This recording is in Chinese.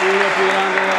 Iya, siang.